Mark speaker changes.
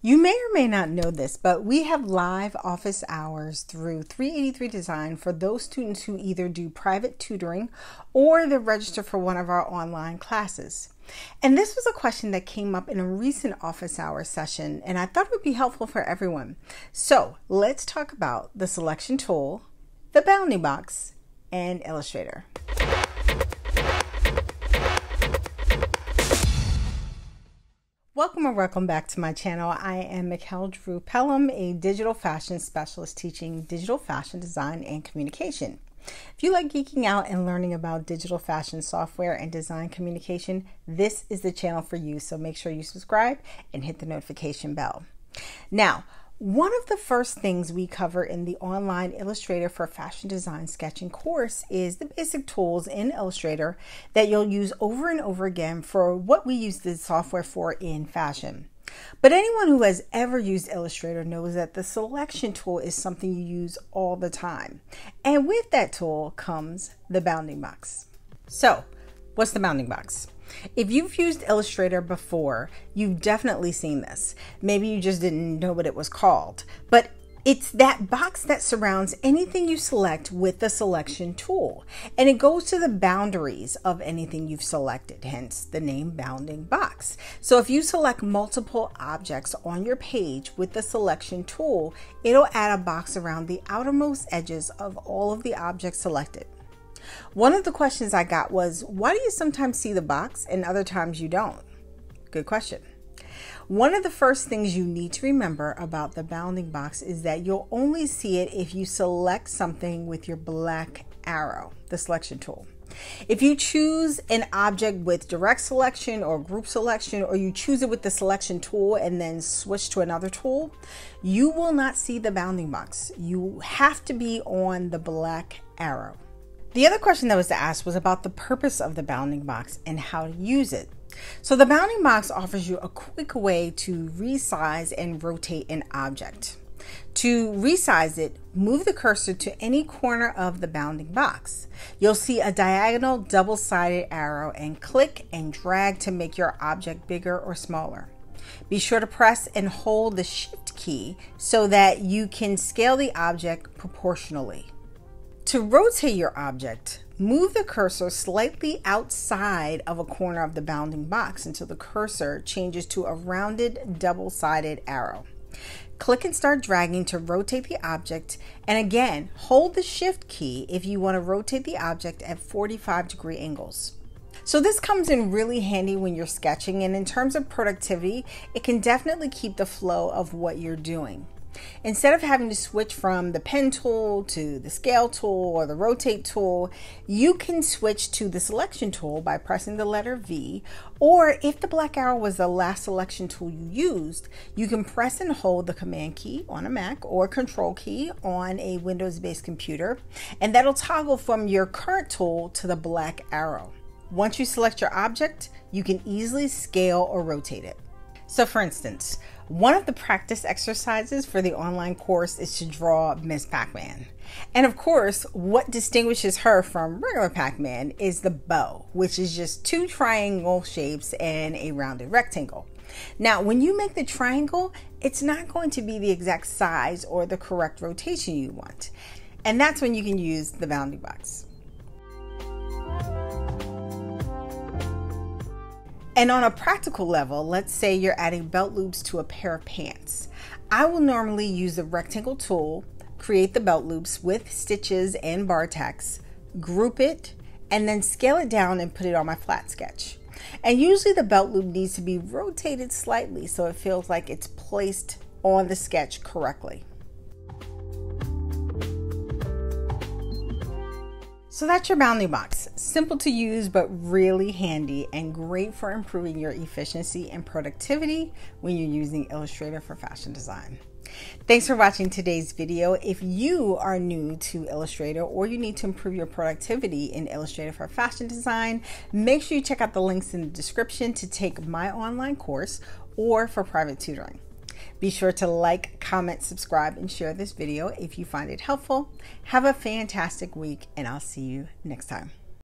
Speaker 1: You may or may not know this, but we have live office hours through 383 Design for those students who either do private tutoring or they register for one of our online classes. And this was a question that came up in a recent office hour session, and I thought it would be helpful for everyone. So let's talk about the selection tool, the bounding box, and Illustrator. Welcome or welcome back to my channel. I am Mikelle Drew Pelham, a digital fashion specialist teaching digital fashion design and communication. If you like geeking out and learning about digital fashion software and design communication, this is the channel for you. So make sure you subscribe and hit the notification bell. Now, one of the first things we cover in the online Illustrator for Fashion Design Sketching course is the basic tools in Illustrator that you'll use over and over again for what we use the software for in fashion. But anyone who has ever used Illustrator knows that the selection tool is something you use all the time. And with that tool comes the bounding box. So, what's the bounding box? If you've used Illustrator before, you've definitely seen this. Maybe you just didn't know what it was called, but it's that box that surrounds anything you select with the selection tool, and it goes to the boundaries of anything you've selected, hence the name bounding box. So if you select multiple objects on your page with the selection tool, it'll add a box around the outermost edges of all of the objects selected. One of the questions I got was, why do you sometimes see the box and other times you don't? Good question. One of the first things you need to remember about the bounding box is that you'll only see it if you select something with your black arrow, the selection tool. If you choose an object with direct selection or group selection, or you choose it with the selection tool and then switch to another tool, you will not see the bounding box. You have to be on the black arrow. The other question that was asked was about the purpose of the bounding box and how to use it. So the bounding box offers you a quick way to resize and rotate an object. To resize it, move the cursor to any corner of the bounding box. You'll see a diagonal double-sided arrow and click and drag to make your object bigger or smaller. Be sure to press and hold the shift key so that you can scale the object proportionally. To rotate your object, move the cursor slightly outside of a corner of the bounding box until the cursor changes to a rounded double-sided arrow. Click and start dragging to rotate the object and again hold the shift key if you want to rotate the object at 45 degree angles. So this comes in really handy when you're sketching and in terms of productivity it can definitely keep the flow of what you're doing. Instead of having to switch from the pen tool to the scale tool or the rotate tool, you can switch to the selection tool by pressing the letter V. Or if the black arrow was the last selection tool you used, you can press and hold the command key on a Mac or control key on a Windows based computer, and that'll toggle from your current tool to the black arrow. Once you select your object, you can easily scale or rotate it. So for instance, one of the practice exercises for the online course is to draw Miss Pac-Man. And of course, what distinguishes her from regular Pac-Man is the bow, which is just two triangle shapes and a rounded rectangle. Now, when you make the triangle, it's not going to be the exact size or the correct rotation you want. And that's when you can use the bounding box. And on a practical level, let's say you're adding belt loops to a pair of pants. I will normally use the rectangle tool, create the belt loops with stitches and bar tacks, group it, and then scale it down and put it on my flat sketch. And usually the belt loop needs to be rotated slightly so it feels like it's placed on the sketch correctly. So that's your bounding box. Simple to use, but really handy and great for improving your efficiency and productivity when you're using Illustrator for fashion design. Thanks for watching today's video. If you are new to Illustrator or you need to improve your productivity in Illustrator for fashion design, make sure you check out the links in the description to take my online course or for private tutoring. Be sure to like, comment, subscribe, and share this video if you find it helpful. Have a fantastic week, and I'll see you next time.